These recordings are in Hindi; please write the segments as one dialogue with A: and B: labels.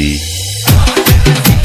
A: be.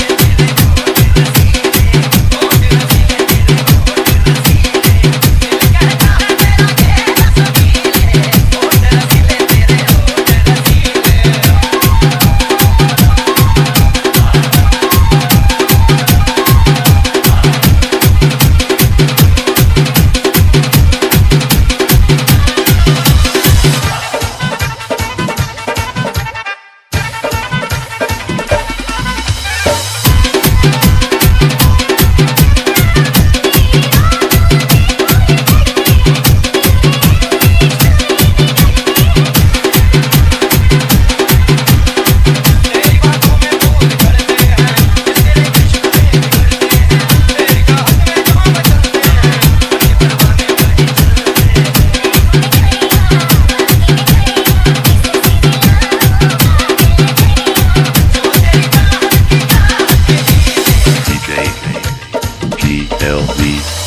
A: Lb.